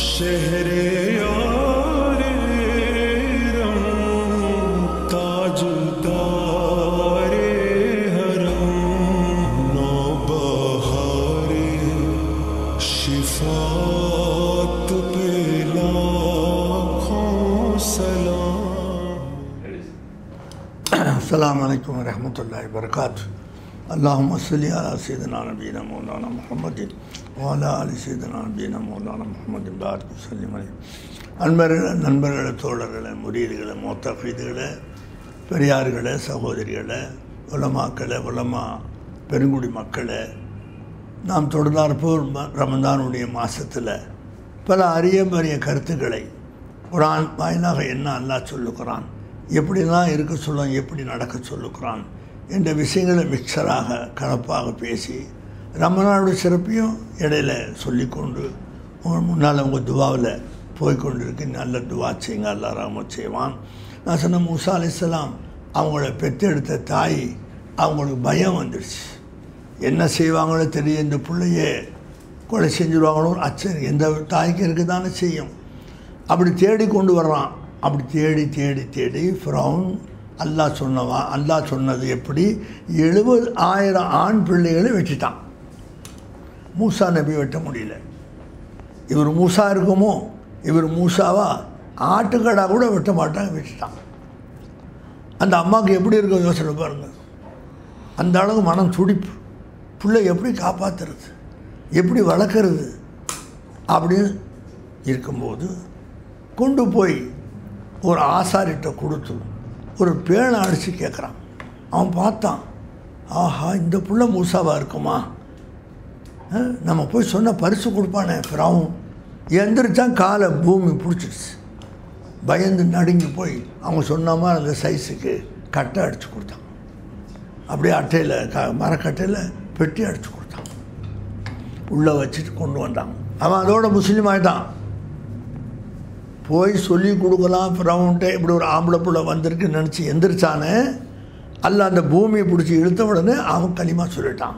شہر یار رم تاج دار حرم نو بہار شفات پہ السلام علیکم ورحمۃ اللہ وبرکاتہ۔ அல்லாஹும் அஸ்லி அலா சீதனா நபீன மௌலானா முகமதின் வாலா அலி சீதனா நபீன மௌலானா முகமதின் பாரத் சொல்லிமலை அன்பர்களே நண்பர்களே தோழர்களே முரியீடுகளை மொத்தீதுகளை பெரியார்களை சகோதரிகளை உலமாக்களை உலமா பெருங்குடி மக்களை நாம் தொடர்ந்தாற்போல் ரமதானுடைய மாதத்தில் பல அரிய பெரிய கருத்துக்களை குரான் வாயிலாக என்ன அல்லா சொல்லுக்கிறான் எப்படிலாம் இருக்க சொல்லும் எப்படி நடக்க சொல்லுக்கிறான் என்ற விஷயங்களை மிக்சராக கலப்பாக பேசி ரமணானுடைய சிறப்பையும் இடையில சொல்லிக்கொண்டு உங்கள் முன்னால் உங்கள் துவாவில் போய்கொண்டிருக்கு நல்ல துவா செய்யுங்க. அல்லா ரஹ்மத் செய்வான். நான் சொன்ன மூசா அலிஸ்லாம் அவங்கள பெற்றெடுத்த தாய் அவங்களுக்கு பயம் வந்துடுச்சு என்ன செய்வாங்களோ தெரியும் இந்த பிள்ளையே கொலை செஞ்சுருவாங்களோ அச்சம் எந்த தாய்க்கு இருக்க தானே செய்யும். அப்படி தேடி கொண்டு வர்றான். அப்படி தேடி தேடி தேடி ஃப்ரௌன் அல்லாஹ் சொன்னவா அல்லாஹ் சொன்னது எப்படி? எழுபது ஆயிரம் ஆண் பிள்ளைகளை வெட்டிட்டான் மூசா நபி வெட்ட முடியல. இவர் மூசா இருக்குமோ? இவர் மூசாவா? ஆட்டுக்கடா கூட வெட்ட மாட்டாங்க வெட்டிட்டான் அந்த அம்மாவுக்கு எப்படி இருக்கும் யோசனை பாருங்க. அந்த அளவுக்கு மனம் துடிப்பு. பிள்ளை எப்படி காப்பாற்றுறது எப்படி வளர்க்குறது? அப்படின்னு இருக்கும்போது கொண்டு போய் ஒரு ஆசாரிட்ட கொடுத்து ஒரு பேனை அடித்து கேட்குறான் அவன் பார்த்தான். ஆஹா இந்த புள்ள மூசாவாக இருக்குமா? நம்ம போய் சொன்ன பரிசு கொடுப்பானே பிறவும் எந்திரிச்சான் காலை பூமி பிடிச்சிடுச்சு பயந்து நடுங்கி போய் அவங்க சொன்ன மாதிரி அந்த சைஸுக்கு கட்டை அடித்து கொடுத்தான். அப்படியே அட்டையில் க மரக்கட்டையில் பெட்டி அடித்து கொடுத்தான். உள்ளே வச்சுட்டு கொண்டு வந்தான். அவன் அதோட முஸ்லீம் ஆகிட்டான் போய் சொல்லி கொடுக்கலாம் ஃப்ரௌன்ட்டு இப்படி ஒரு ஆம்பளை பிள்ளை வந்திருக்குன்னு நினச்சி எந்திரிச்சானே அல்ல அந்த பூமியை பிடிச்சி இழுத்த உடனே அவன் களிமா சொல்லிட்டான்.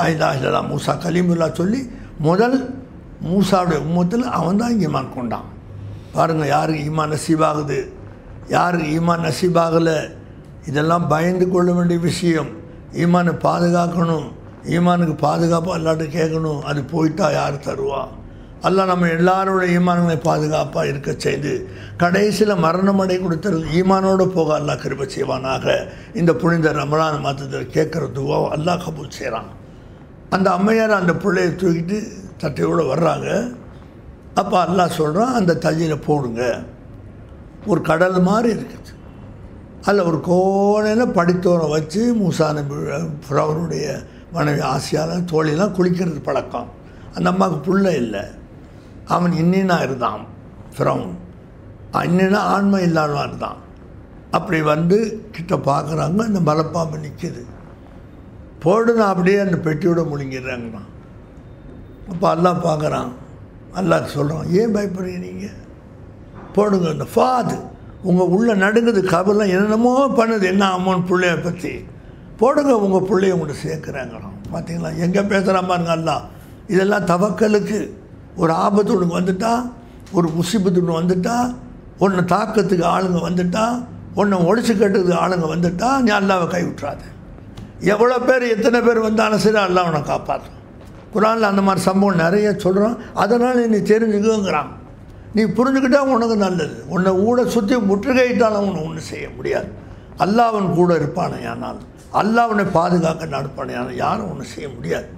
ஆயுதா இல்லா மூசா கலிமுல்லா சொல்லி முதல் மூசாவுடைய உம்மத்தில் அவன் தான் ஈமான் கொண்டான். பாருங்கள் யாருக்கு ஈமான் நசீபாகுது? யாருக்கு ஈமான் நசீபாகலை? இதெல்லாம் பயந்து கொள்ள வேண்டிய விஷயம். ஈமானை பாதுகாக்கணும். ஈமானுக்கு பாதுகாப்பு அல்லாட்ட கேட்கணும். அது போயிட்டா யார் தருவா? அல்லாஹ் நம்ம எல்லாரோட ஈமான்களை பாதுகாப்பாக இருக்க செய்து கடைசியில் மரணம் அடை கொடுத்தது ஈமானோடு போக அல்லாஹ் கிருப செய்வானாக. இந்த புனித ரமலான் மாதத்தில் கேட்குற துவா அல்லாஹ் கபூல் செய்கிறான் அந்த அம்மையார் அந்த பிள்ளையை தூக்கிட்டு தட்டையோடு வர்றாங்க. அப்போ அல்லாஹ் சொல்கிறான் அந்த தஜியில் போடுங்க. ஒரு கடல் மாதிரி இருக்குது. அதில் ஒரு கோணையில் படித்தோரை வச்சு மூசா நபி அவருடைய மனைவி ஆசையால் தோழிலாம் குளிக்கிறது பழக்கம். அந்த அம்மாவுக்கு புள்ள இல்லை. அவன் இன்னினா இருந்தான் ஃப்ரௌன். இன்னினா ஆண்மை இல்லாதவன் இருந்தான். அப்படி வந்து கிட்ட பார்க்குறாங்க அந்த மலைப்பாம்பு நிற்கிது போடுன்னு அப்படியே அந்த பெட்டியோட முழுங்கிடுறாங்கண்ணா அப்போ அல்லாஹ் பார்க்குறான் அல்லாஹ் சொல்கிறான் ஏன் பயப்படுறீங்க நீங்கள் போடுங்க இந்த ஃபாது. உங்கள் உள்ளே நடுங்குது கபலாம் என்னென்னமோ பண்ணுது என்ன அம்மன் பிள்ளைய பற்றி போடுங்க உங்கள் பிள்ளைய உங்கள்கிட்ட சேர்க்குறாங்களாம். பார்த்தீங்களா எங்கே பேசுகிறான் பாருங்க அல்லா இதெல்லாம் தவக்கலுக்கு. ஒரு ஆபத்து ஒன்று வந்துட்டா ஒரு முசிபத்து ஒன்று வந்துட்டா உன்னை தாக்கத்துக்கு ஆளுங்க வந்துட்டா உன்னை ஒழிச்சு கட்டுறதுக்கு ஆளுங்க வந்துட்டா நீ அல்லாவை கைவிட்றாத எவ்வளோ பேர் எத்தனை பேர் வந்தாலும் சரி அல்லா உன்னை காப்பாற்றும் குரானில் அந்த மாதிரி சம்பவம் நிறைய சொல்கிறோம் அதனால் நீ தெரிஞ்சுக்கோங்கிறான். நீ புரிஞ்சுக்கிட்டா உனக்கு நல்லது. உன்னை ஊட சுற்றி முற்றுகையிட்டாலும் உன்னை ஒன்றும் செய்ய முடியாது. அல்லாவன் கூட இருப்பானே ஆனால் அல்லாவனை பாதுகாக்க நடப்பானே ஆனால் யாரும் ஒன்றும் செய்ய முடியாது.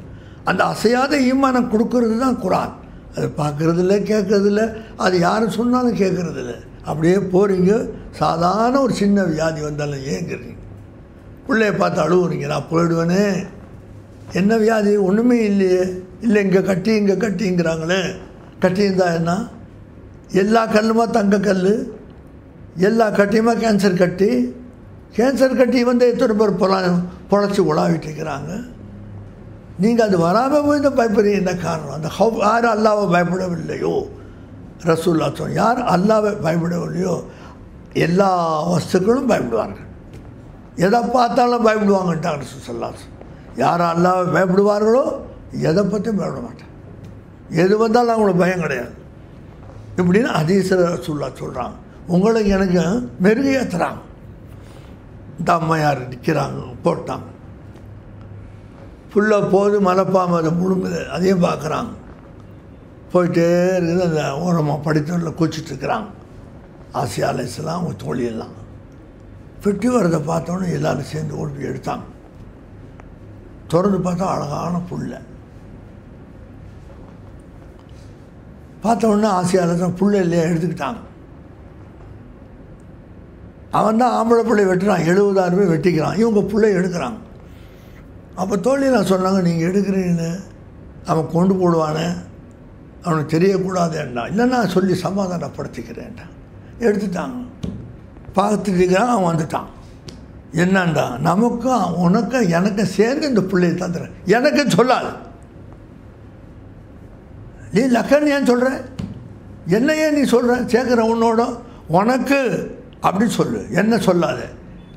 அந்த அசையாத ஈமானம் கொடுக்கறது தான் குரான். அது பார்க்குறதில்ல கேட்குறதில்ல. அது யாரும் சொன்னாலும் கேட்குறதில்ல. அப்படியே போகிறீங்க சாதாரண ஒரு சின்ன வியாதி வந்தாலும் ஏங்குறீங்க. பிள்ளைய பார்த்து அழுவுறீங்க. நான் போயிடுவேனே. என்ன வியாதி? ஒன்றுமே இல்லையே. இல்லை இங்கே கட்டி இங்கே கட்டிங்கிறாங்களே. கட்டியிருந்தா என்ன? எல்லா கல்லுமா தங்க கல் எல்லா கட்டியுமா கேன்சர் கட்டி? கேன்சர் கட்டி வந்து எத்தனை பேர் பொலா பொழைச்சி உலாவிட்டு இருக்கிறாங்க? நீங்கள் அது வராமல் போய் இந்த பயப்படுறீங்க. என்ன காரணம்? அந்த ஹவ் யார் அல்லாவை பயப்படவில்லையோ? ரசூல்லா சொன்ன யார் அல்லாவை பயப்படவில்லையோ? எல்லா வஸ்துக்களும் பயப்படுவார்கள். எதை பார்த்தாலும் பயப்படுவாங்கன்ட்டாங்க ரசூல் யார் அல்லாவை பயப்படுவார்களோ எதை பற்றியும் பயப்பட மாட்டேன் எது வந்தாலும் அவங்களுக்கு பயம் கிடையாது. இப்படின்னு அதீசர ரசூல்லா சொல்கிறாங்க உங்களுக்கு எனக்கு மெருகேற்றுறாங்க இந்த அம்மையார் நிற்கிறாங்க போட்டாங்க. ஃபுல்லாக போது மலைப்பாம்பு அதை முழுங்குது. அதையும் பார்க்குறாங்க. போயிட்டே இருக்குது. அந்த ஓரமாக படித்தோரில் குச்சிட்டு ஆசியாலேஸ்லாம் அவங்க தோழியெல்லாம். பெட்டி வரதை பார்த்தோன்னே எல்லாரும் சேர்ந்து ஓடி எடுத்தாங்க. திறந்து பார்த்தா அழகான புல்ல. பார்த்த உடனே ஆசையால் தான் புள்ள இல்லையா எடுத்துக்கிட்டாங்க. அவன் தான் ஆம்பளை பிள்ளை வெட்டுறான். எழுபதாயிரம் ரூபாய் வெட்டிக்கிறான். இவங்க பிள்ளை எடுக்கிறாங்க. அப்போ தோழி நான் சொன்னாங்க நீங்கள் எடுக்கிறீங்கன்னு அவன் கொண்டு போடுவானே. அவனுக்கு தெரியக்கூடாதுன்றா இல்லைன்னா சொல்லி சமாதானப்படுத்திக்கிறேன்டா. எடுத்துட்டாங்க. பார்த்துட்டுக்கிறான் அவன் வந்துட்டான். என்னண்டா? நமக்கும் உனக்கும் எனக்கும் சேர்ந்து இந்த பிள்ளையை தந்துடுறேன் எனக்கு சொல்லாது. நீ லக்கன் ஏன் சொல்கிற என்னையே நீ சொல்கிற சேர்க்குற உன்னோட? உனக்கு. அப்படி சொல்லு. என்ன சொல்லாத?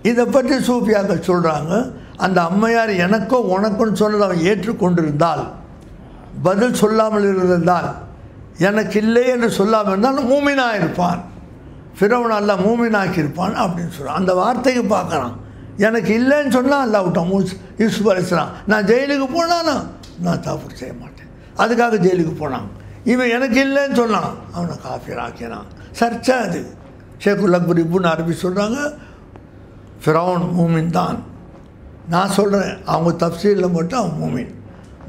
இதை பற்றி சூஃபியாக்கள் சொல்கிறாங்க அந்த அம்மையார் எனக்கும் உனக்கும் சொன்னதை அவன் ஏற்றுக்கொண்டிருந்தால் பதில் சொல்லாமல் இருந்திருந்தால் எனக்கு இல்லை என்று சொல்லாமல் இருந்தால் மூமினாக இருப்பான். ஃபிரவன் அல்லா மூமினாக்கி இருப்பான் அப்படின்னு சொல்கிறான் அந்த வார்த்தைக்கு பார்க்குறான். எனக்கு இல்லைன்னு சொன்னால் அல்லா விட்டான் மூஸ் யூசுப் அலிஸ்லாம் நான் ஜெயிலுக்கு போனானா? நான் தப்பு செய்ய மாட்டேன். அதுக்காக ஜெயிலுக்கு போனான். இவன் எனக்கு இல்லைன்னு சொன்னான் அவனை காஃபியர் ஆக்கினான். சர்ச்சை அது. ஷேகுல் அக்பர் இப்புன்னு அரபி சொல்கிறாங்க ஃபிரௌன் மூமின் தான். நான் சொல்கிறேன் அவங்க தப்சீலில் மட்டும் அவன் மூமின்.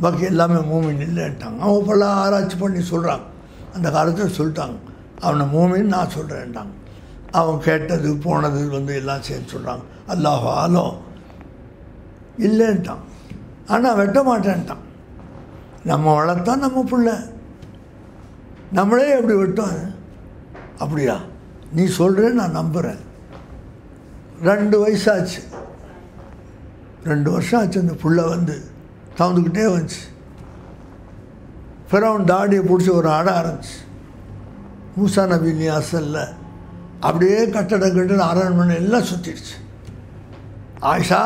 பாக்கி எல்லாமே மூமின் இல்லைன்ட்டாங்க அவங்க பல ஆராய்ச்சி பண்ணி சொல்கிறாங்க அந்த காலத்தில் சொல்லிட்டாங்க. அவனை மூமின்னு நான் சொல்கிறேன்ட்டாங்க அவன் கேட்டது போனது வந்து எல்லாம் சேர்ந்து சொல்கிறாங்க அல்லாஹ் ஆலம். இல்லைன்ட்டான். ஆனால் வெட்ட மாட்டேன்ட்டான். நம்ம வளர்த்தா நம்ம பிள்ளை. நம்மளே எப்படி வெட்டோம் அப்படியா? நீ சொல்கிறேன்னு நான் நம்புகிறேன் ரெண்டு வயசாச்சு. ரெண்டு வருஷம் ஆச்சு அந்த புள்ள வந்து. தவந்துக்கிட்டே வந்துச்சு. பிறவன் தாடியை பிடிச்சி ஒரு ஆட ஆரம்பிச்சு மூசா நபி அசலில் அப்படியே கட்டடம் கட்டின அரண்மனை எல்லாம் சுற்றிடுச்சு ஆயிஷா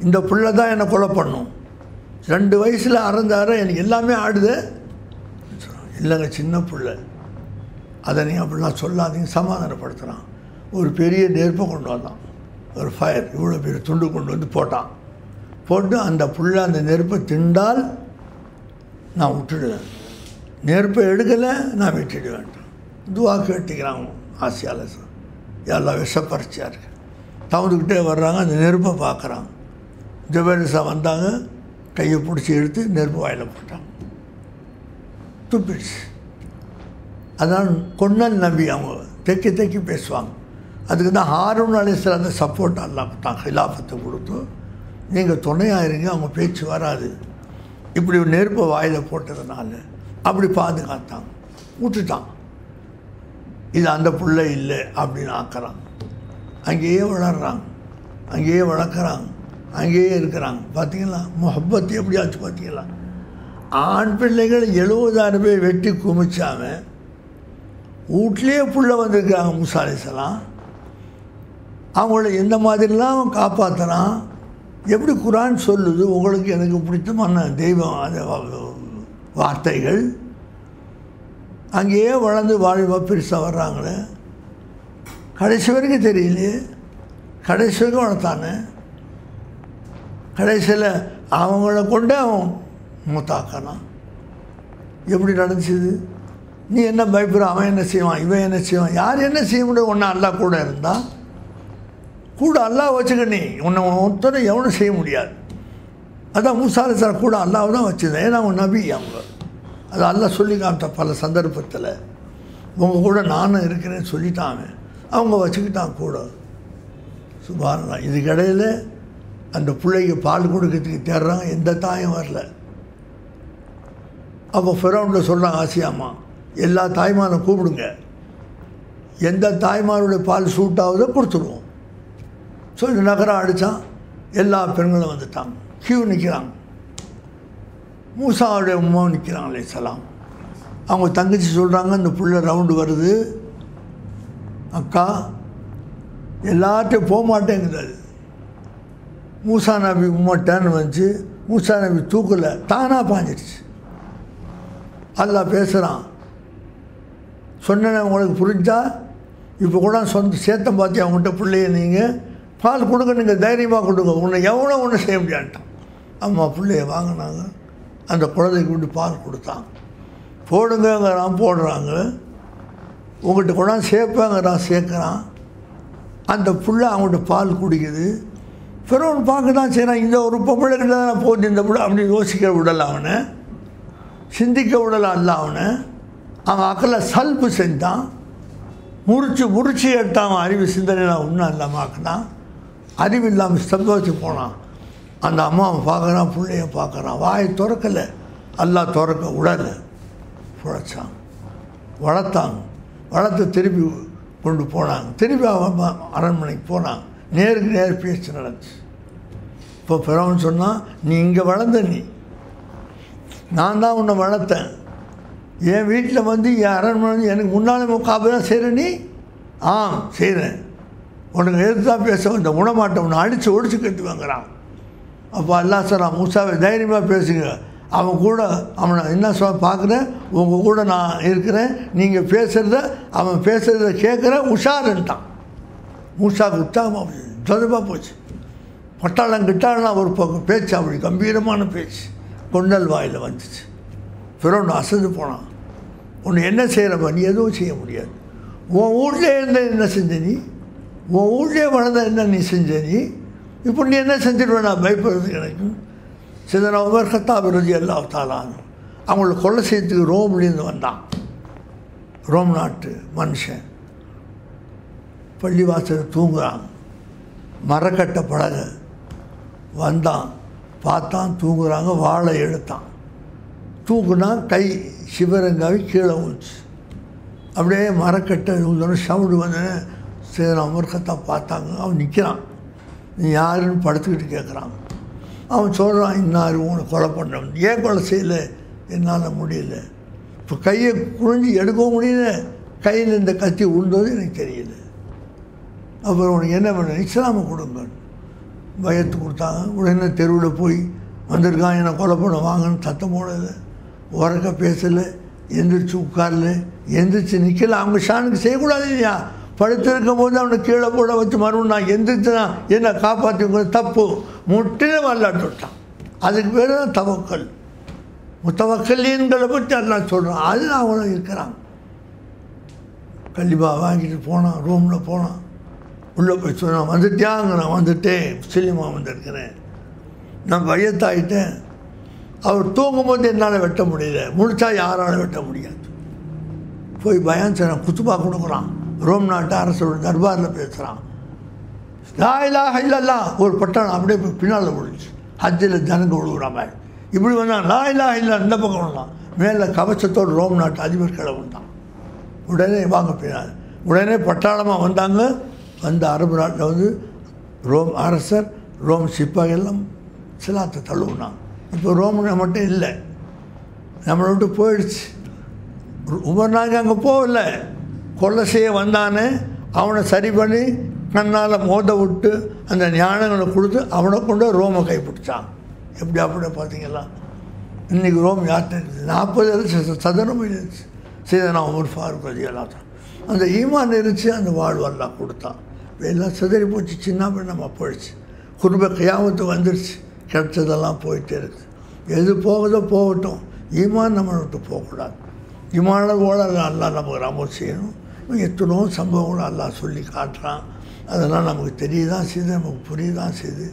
இந்த புள்ள தான் என்னை கொலை பண்ணும். ரெண்டு வயசில் அறந்தார எனக்கு எல்லாமே ஆடுது. இல்லைங்க சின்ன புள்ள. அதை நீ அப்படிலாம் சொல்லாதீங்க சமாதானப்படுத்துகிறான் ஒரு பெரிய நெருப்பை கொண்டு வந்தான். ஒரு ஃபயர் இவ்வளோ பெரிய துண்டு கொண்டு வந்து போட்டான். போட்டு அந்த புள்ள அந்த நெருப்பை திண்டால் நான் விட்டுடுவேன். நெருப்பை எடுக்கலை நான் விட்டுடுவேன். துவா கேட்டுக்கிறாங்க ஆசையால் எல்லாம் விஷப்பரிச்சியாக இருக்கு. தவந்துக்கிட்டே வர்றாங்க அந்த நெருப்பை பார்க்குறாங்க. ஜபேரிசா வந்தாங்க கையை பிடிச்சி எடுத்து நெருப்பு வாயில் போட்டாங்க. துப்பிடுச்சு. அதான் கொன்னல் நம்பி அவங்க தெக்கி தெக்கி பேசுவாங்க. அதுக்கு தான் ஹாரூன் அந்த சப்போர்ட் எல்லாம் தான் ஹிலாஃபத்தை கொடுத்து நீங்கள் துணையாக இருங்க அவங்க பேச்சு வராது. இப்படி நெருப்பை வாயில் போட்டதுனால அப்படி பாதுகாத்தாங்க விட்டுட்டான். இது அந்த பிள்ளை இல்லை அப்படின்னு ஆக்கிறான். அங்கேயே வளர்றாங்க அங்கேயே வளர்க்குறாங்க அங்கேயே இருக்கிறாங்க பார்த்தீங்களா முஹப்பத் எப்படியாச்சு பார்த்தீங்களா ஆண் பிள்ளைகள் எழுபதாயிரம் பேர் வெட்டி குமிச்சாம வீட்லேயே புள்ள வந்திருக்காங்க முசாலிசலாம் அவங்கள எந்த மாதிரிலாம் அவன் காப்பாற்றுறான் எப்படி குரான் சொல்லுது? உங்களுக்கு எனக்கு பிடித்தமான தெய்வம் அந்த வார்த்தைகள். அங்கேயே வளர்ந்து வாழ்வா பெருசாக வர்றாங்களே. கடைசி வரைக்கும் தெரியலையே கடைசி வரைக்கும் வளர்த்தானே. கடைசியில் அவங்கள கொண்டு அவன் மூத்தாக்கானான் எப்படி நடந்துச்சுது நீ என்ன பயப்படுற? அவன் என்ன செய்வான்? இவன் என்ன செய்வான்? யார் என்ன செய்ய முடியும்? ஒன்றா அல்லா கூட இருந்தால் கூட அல்லா வச்சுக்க நீ. உன்னை ஒருத்தனை எவனும் செய்ய முடியாது. அதான் மூசாலை சார் கூட அல்லாவை தான் வச்சுருந்தேன் ஏன்னா அவன் நபி அவங்க. அது அல்லா சொல்லி காமிட்ட பல சந்தர்ப்பத்தில். உங்கள் கூட நானும் இருக்கிறேன்னு சொல்லிட்டான் அவங்க வச்சுக்கிட்டான் கூட. சுபாரலாம் இதுக்கிடையில் அந்த பிள்ளைக்கு பால் கொடுக்கறதுக்கு தேடுறாங்க. எந்த தாயும் வரல. அப்போ ஃபிரௌண்டில் சொல்கிறாங்க ஆசியாமா எல்லா தாய்மாரை கூப்பிடுங்க. எந்த தாய்மாருடைய பால் சூட் ஆகுதோ கொடுத்துருவோம். சொல்லி நகரம் அடித்தான் எல்லா பெண்களும் வந்துட்டாங்க. கியூ நிற்கிறாங்க மூசாவுடைய உமா நிற்கிறாங்களே சலாம். அவங்க தங்கச்சி சொல்கிறாங்க இந்த புள்ள ரவுண்டு வருது. அக்கா எல்லார்ட்டையும் போக மாட்டேங்குது. அது மூசா நபி உமா டேன் வந்துச்சு. மூசா நபி தூக்கலை தானாக பாஞ்சிருச்சு. அல்லா பேசுகிறான் சொன்னேன் உங்களுக்கு புரிஞ்சால் இப்போ கூட சொந்த சேத்தம் பார்த்து அவங்ககிட்ட பிள்ளைய நீங்கள் பால் கொடுங்க நீங்கள் தைரியமாக கொடுங்க. உன்னை எவ்வளோ ஒன்றும் செய்ய முடியாட்டான். அம்மா பிள்ளைய வாங்கினாங்க. அந்த குழந்தைக்கு விட்டு பால் கொடுத்தான். போடுங்கிறான் போடுறாங்க. உங்கள்கிட்ட கொண்டாந்து சேர்ப்பாங்கிறான் சேர்க்குறான். அந்த புள்ள அவங்கள்ட்ட பால் குடிக்குது. பிறவன் பார்க்க தான் செய்கிறான். இந்த ஒரு பொம்பளை கிட்ட தான் போகுது இந்த பிள்ளை அப்படின்னு யோசிக்க விடல அவனை. சிந்திக்க விடல அல்ல அவனை. அவன் அக்கல சல்பு செஞ்சான். முறிச்சு முறிச்சு எடுத்தான் அவன் அறிவு சிந்தனையில் ஒன்றும் இல்லாமல் ஆக்கினான். அறிவு இல்லாமல் ஸ்தம்பிச்சு போனான். அந்த அம்மாவை பார்க்குறான் பிள்ளைய பார்க்குறான். வாயை திறக்கலை. எல்லாம் திறக்க உடலை. புழைச்சான் வளர்த்தாங்க வளர்த்து திருப்பி கொண்டு போனாங்க திருப்பி அவன் அரண்மனைக்கு போனான். நேருக்கு நேர் பேச்சு நடந்துச்சு. இப்போ பிறவன் சொன்னான் நீ இங்கே வளர்ந்த நீ. நான் தான் உன்னை வளர்த்தேன். என் வீட்டில் வந்து என் அரண்மனை வந்து எனக்கு முன்னாலே காப்பு தான் செய்கிற நீ? ஆ செய்கிறேன் உனக்கு எதிர்த்து தான் பேச இந்த உணமாட்டம் உன்னை அடித்து ஒடிச்சு கட்டி வாங்குறான். அப்போ அல்லா சொல்கிறான் மூசாவை தைரியமாக பேசுங்க. அவன் கூட அவனை என்ன சொல்ல பார்க்குறேன். உங்கள் கூட நான் இருக்கிறேன். நீங்கள் பேசுகிறத அவன் பேசுகிறத கேட்குறேன். உஷாருன்ட்டான். மூசாவுக்கு உற்சாகமாக போச்சு ஜொதமாக போச்சு. பட்டாளம் கிட்டாளம் ஒரு பக்கம் பேச்சு அப்படி கம்பீரமான பேச்சு. கொண்டல் வாயில் வந்துச்சு. பிறன் அசந்து போனான். உன்னை என்ன செய்கிறப்ப நீ எதுவும் செய்ய முடியாது. உன் வீட்டில் இருந்த என்ன செஞ்ச நீ? உன் வீட்டிலே வளர்ந்த என்ன நீ செஞ்ச நீ? இப்போ நீ என்ன செஞ்சிருவேன் நான் பயப்படுறது எனக்கு. சிதன உமர் கத்தாப் ரதி அல்லா தாலான் அவங்கள கொலை செய்யறதுக்கு ரோம்லேருந்து வந்தான். ரோம் நாட்டு மனுஷன். பள்ளிவாசல் தூங்குறான். மரக்கட்டை படகு வந்தான். பார்த்தான் தூங்குறாங்க வாழை எடுத்தான். தூக்குனா கை சிவரங்காவி கீழே ஊச்சு அப்படியே மரக்கட்டை ஊந்தோன்னு சவுண்டு வந்து சரி அமர்க்கத்தான் பார்த்தாங்க. அவன் நிற்கிறான் நீ யாருன்னு படுத்துக்கிட்டு கேட்குறான். அவன் சொல்கிறான் இன்னார் உன்னை கொலை பண்ணவன். ஏன் கொலை செய்யலை? என்னால் முடியல. இப்போ கையை குனிஞ்சு எடுக்கவும் முடியல. கையில் இந்த கத்தி உண்டது எனக்கு தெரியல. அப்புறம் உனக்கு என்ன பண்ண இஸ்லாமை கொடுங்க. பயத்து கொடுத்தாங்க. உடனே தெருவில் போய் வந்திருக்கான். என்னை கொலை பண்ண வாங்கன்னு சத்தம் போடலை. உறக்க பேசலை. எந்திரிச்சு உட்காரல. எந்திரிச்சு நிற்கல அவங்க ஷானுக்கு செய்யக்கூடாது இல்லையா? படுத்திருக்கும் போது அவனை கீழே போட வச்சு மறுபடியும் நான் எந்திரிச்சுனா? என்னை காப்பாற்றி தப்பு. முற்றிலும் வரலாட்டு விட்டான் அதுக்கு பேர் தான் தவக்கல். முத்தவக்கல்லீன்களை பற்றி எல்லாம் சொல்கிறான் அதில் அவனும் இருக்கிறான். கண்டிப்பாக வாங்கிட்டு போனான் ரூமில் போனான். உள்ளே போய் சொன்னான் வந்துட்டியாங்க நான் வந்துட்டேன். முஸ்லீமாக வந்திருக்கிறேன். நான் பயத்தாயிட்டேன். அவர் தூங்கும்போது என்னால் வெட்ட முடியல. முடித்தா யாராலும் வெட்ட முடியாது. போய் பயான் சொன்னான். குத்துபா கொடுக்குறான். ரோம் நாட்டு அரசோட தர்பாரில் பேசுகிறான் லாயிலா இல்லல்லா ஒரு பட்டாளம் அப்படியே பின்னால் விழுச்சு ஹஜ்ஜில் ஜனங்க விழுகுற மாதிரி. இப்படி வந்தான். லாயிலா இல்லை இந்த பக்கம் வந்தான். மேலே கவச்சத்தோடு ரோம் நாட்டு அதிபர் கிளை உடனே வாங்க பின்னால் உடனே பட்டாளமாக வந்தாங்க. வந்த அரபு நாட்டில் வந்து ரோம் அரசர் ரோம் சிப்பாய் எல்லாம் சிலாத்தை தழுவுனான் இப்போ ரோமனை மட்டும் இல்லை. நம்மளை விட்டு போயிடுச்சு. உமர் நாங்கள் அங்கே போகல. கொலை செய்ய வந்தானே அவனை சரி பண்ணி கண்ணால் மோத விட்டு அந்த ஞானங்களை கொடுத்து அவனை கொண்டு ரோமை கைப்பிடிச்சான். எப்படி அப்படி பார்த்தீங்களா? இன்றைக்கி ரோம் யார்கிட்ட நாற்பது இருந்துச்சு சதுரம் இருந்துச்சு சீதனா ஒரு ஃபாரூக் அலி தான் அந்த ஈமான் இருந்துச்சு அந்த வாழ்வெல்லாம் கொடுத்தான். எல்லாம் சிதறி போச்சு சின்ன நம்ம போயிடுச்சு. குடும்ப கையாமத்து வந்துருச்சு. கிடைச்சதெல்லாம் போயிட்டே இருக்குது எது போகுதோ போகட்டும். ஈமான் நம்மளை விட்டு போகக்கூடாது. இமான ஓட நல்லா நமக்கு ரொம்ப செய்யணும். எத்தனோ சம்பவங்களும் அல்லாஹ் சொல்லி காட்டுறான். அதெல்லாம் நமக்கு தெரியதான் செய்யுது நமக்கு புரியதான் செய்யுது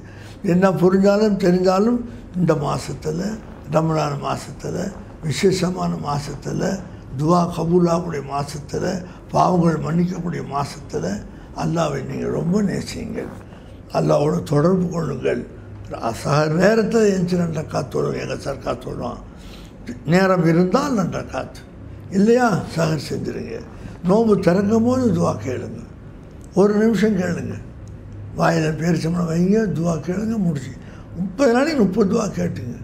என்ன புரிஞ்சாலும் தெரிஞ்சாலும் இந்த மாதத்தில் ரமணான மாதத்தில் விசேஷமான மாதத்தில் துவா கபூலாவுடைய மாதத்தில் பாவங்கள் மன்னிக்கக்கூடிய மாதத்தில் அல்லாவை நீங்கள் ரொம்ப நேசியுங்கள். அல்லாவோட தொடர்பு கொள்ளுங்கள். சக நேரத்தில் எஞ்சி ரெண்டை காத்தோடும் எங்கள் சார் காத்தோடும் நேரம் இருந்தால் நன்ற காத்து. இல்லையா? சகர் செஞ்சுருங்க. நோம்பு திறக்கும் போது துவா கேளுங்க. ஒரு நிமிஷம் கேளுங்க. வாயில் பேரிச்சம்பளம் வைங்க துவா கேளுங்க முடிச்சு. முப்பது நாளைக்கு முப்பது துவா கேட்டுங்க.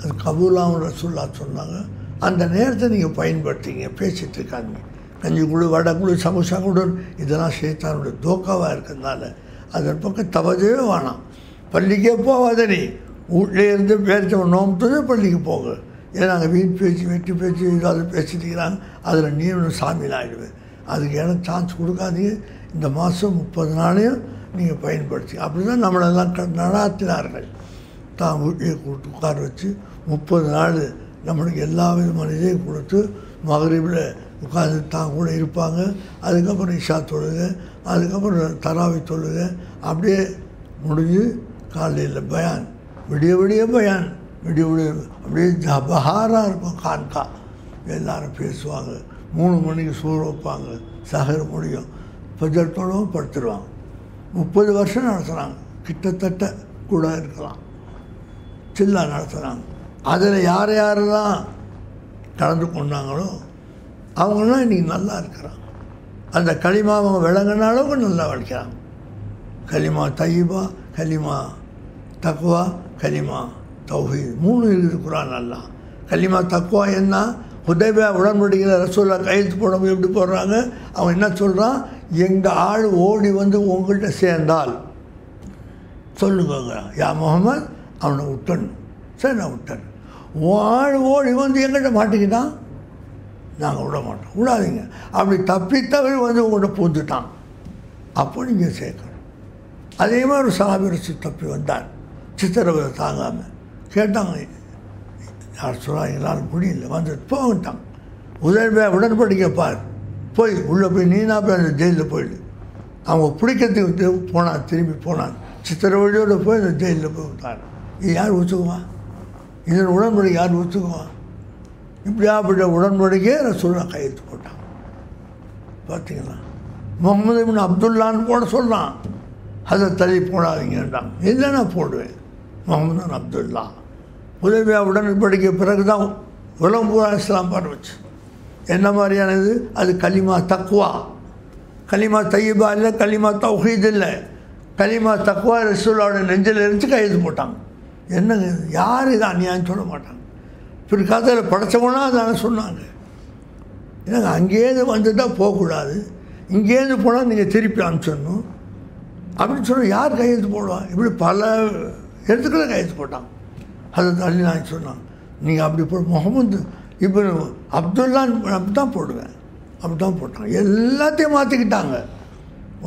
அது கபூலாம் ரசூல்லா சொன்னாங்க. அந்த நேரத்தை நீங்கள் பயன்படுத்திங்க பேசிகிட்டு இருக்காங்க. கஞ்சி குழு வடை குழு சமோசா குழு இதெல்லாம் சேத்தானுடைய தோக்காவாக இருக்கிறதுனால. அதன் பக்கம் தவறவே வேணாம். பள்ளிக்கே போகாத நீ. வீட்டிலே இருந்து பேரிச்சம்பளம் நோம்புறது பள்ளிக்கு போங்க. ஏன்னா நாங்கள் வீண் பேச்சு வெட்டி பேச்சு ஏதாவது பேசிட்டு இருக்கிறாங்க. அதில் நீ சாமியில் ஆகிடுவேன் அதுக்கு எனக்கு சான்ஸ் கொடுக்காதீங்க. இந்த மாதம் முப்பது நாளையும் நீங்கள் பயன்படுத்தி. அப்படி தான் நம்மளெல்லாம் க நடாத்தினார்கள். தான் வீட்டிலே கூப்பிட்டு உட்கார வச்சு முப்பது நாள் நம்மளுக்கு எல்லா விதமான இதையும் கொடுத்து மகரிபில் உட்காந்து தான் கூட இருப்பாங்க. அதுக்கப்புறம் இஷா தொழுக அதுக்கப்புறம் தராவி தொழுக. அப்படியே முடிஞ்சு காலையில் பயான். விடிய விடிய பயான். விடிய விடிய அப்படியே ஜபஹாராக இருக்கும். கான்கா எல்லாரும் பேசுவாங்க. மூணு மணிக்கு சூறு வைப்பாங்க. சகர் முடியும். பஜர் தொழுவும் படுத்துருவாங்க. முப்பது வருஷம் நடத்துகிறாங்க கிட்டத்தட்ட கூட இருக்கலாம். சில்லா நடத்துகிறாங்க அதில் யார் யாரெல்லாம் கலந்து கொண்டாங்களோ அவங்களாம் இன்றைக்கி நல்லா இருக்கிறாங்க. அந்த களிமா அவங்க விளங்கின அளவுக்கு நல்லா வளைக்கிறாங்க களிமா தையீபா களிமா தக்குவா கலிமா தௌஹீத். மூணு இருக்குது குரான் நல்லா. களிமா தக்குவா என்ன? உதவியா உடன்படிக்கிற ரசோல்லா கையெழுத்து போடும்போது எப்படி போடுறாங்க? அவன் என்ன சொல்கிறான் எங்கள் ஆள் ஓடி வந்து உங்கள்கிட்ட சேர்ந்தால். சொல்லுங்க யா முகமது அவனை விட்டன் சரி நான் விட்டன் உன் ஆள் ஓடி வந்து எங்கிட்ட மாட்டிக்கிட்டான்? நாங்கள் விட மாட்டோம். விடாதீங்க. அப்படி தப்பி வந்து உங்கள்கிட்ட பூந்துட்டான். அப்போ நீங்கள் சேர்க்கணும். அதே மாதிரி ஒரு சாபிரசி தப்பி வந்தார் சித்திரவதை தாங்காமல் கேட்டாங்க. யார் சொல்கிறா எங்களால் முடியல. வந்து போகட்டான். உதவியாக உடன்படிக்கை பார். போய் உள்ளே போய் நீனா போய் அந்த ஜெயிலில் போயிடு. அவங்க பிடிக்கிறதுக்கு வந்து போனான் திரும்பி போனான். சித்திரவழியோடு போய் அந்த ஜெயிலில் போய் விட்டார் இது யார் ஒத்துக்குவான் இதன் உடன்படிக்கை யார் ஒத்துக்குவான் இப்படியாப்பட்ட உடன்படிக்கையே ரசூல்லா கையெழுத்து போட்டான். பார்த்தீங்களா முகமது இபின் அப்துல்லான்னு போட சொல்கிறான் அதை தள்ளி போடாதீங்கன்றான். இல்லை நான் போடுவேன்? முகமது அப்துல்லா. உதவியா உடன்படிக்கை பிறகு தான் உலகம் பூரா இஸ்லாம் பரவச்சு. என்ன மாதிரியானது? அது கலிமா தக்குவா கலிமா தையீபா இல்லை கலிமா தௌஹீத் இல்லை. கலிமா தக்குவா ரசூலோட நெஞ்சில் இருந்து கையெழுத்து போட்டாங்க. என்னங்க யார் இதை அநியாயம் சொல்ல மாட்டாங்க? பிற்காலத்தில் படைச்சவனா அதான சொன்னாங்க. ஏன்னா அங்கேருந்து வந்துட்டால் போகக்கூடாது. இங்கேருந்து போனால் நீங்கள் திருப்பி அனுப்பிச்சிடணும். அப்படின்னு சொன்னால் யார் கையெழுத்து போடுவா? இப்படி பல எழுத்துக்களை கையெழுத்து போட்டான் ஹசரத் அலி நான் சொன்னான். நீங்கள் அப்படி போ முகமது இப்போ அப்துல்லா அப்படி தான் போடுவேன். அப்படி தான் போட்டான். எல்லாத்தையும் மாற்றிக்கிட்டாங்க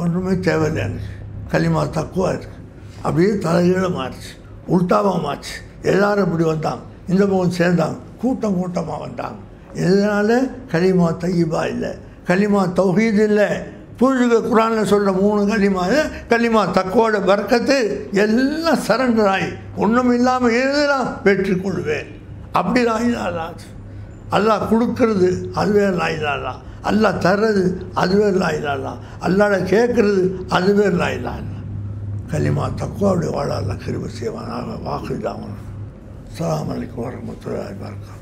ஒன்றுமே தேவையில்லை எனக்கு. களிமா தக்குவா இருக்குது அப்படியே தலைகீழே மாறிச்சு. உள்டாவாக மாறிச்சு. எல்லாரும் இப்படி வந்தாங்க. இந்த பக்கம் சேர்ந்தாங்க. கூட்டம் கூட்டமாக வந்தாங்க. இதனால் களிமா தையீபா இல்லை. களிமா தௌஹீத் இல்லை. புழுக குரானில் சொல்கிற மூணு களிமா களிமா தக்கோட வர்க்கத்து எல்லாம் சரண்டர் ஆகி ஒன்றும் இல்லாமல் எதுலாம் வெற்றி கொள்வேன்? அப்படி லாயிலாலா அல்லாஹ் கொடுக்கறது அதுவே லாயிலாலா அல்லாஹ் தர்றது அதுவே லாயிலாலா அல்லாட கேட்கறது அதுவே லாயிலா கலிமா தக்குவாவுடைய வாழ அல்லா கிருப செய்வானாக. வாக்குதான் அலாம் வலைக்கம் வரமத்துல்லாஹி வபரகாத்துஹு